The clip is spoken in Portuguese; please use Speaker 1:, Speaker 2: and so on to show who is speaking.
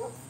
Speaker 1: Uhum.